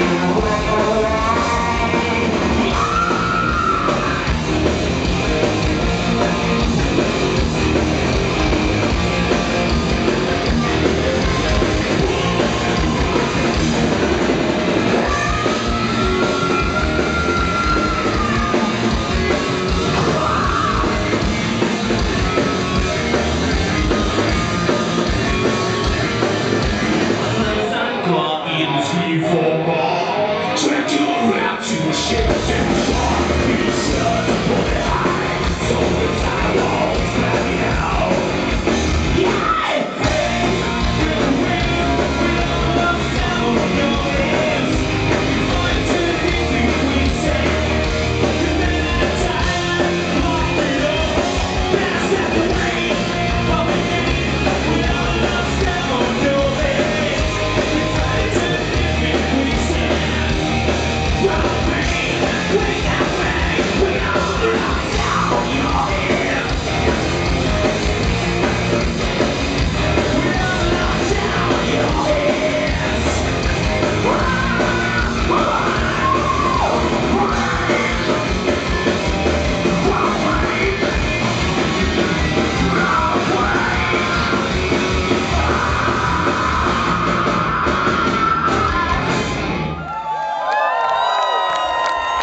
you.